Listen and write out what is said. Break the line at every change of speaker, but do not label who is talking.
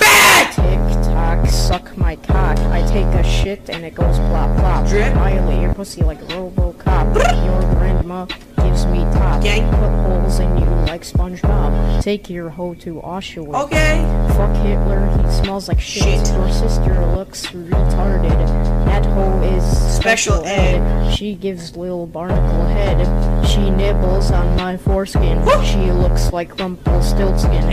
Back!
Tick tock, suck my cock. I take a shit and it goes plop plop.
Drip.
Violate your pussy like Robocop. your grandma gives me top.
Gang.
Put holes in you like SpongeBob. Take your hoe to Oshawa.
Okay.
Fuck Hitler, he smells like shit.
Shit.
Your sister looks retarded. That hoe is
Special ed.
She gives little Barnacle head. She nibbles on my foreskin.
Woo.
She looks like Rumpelstiltskin.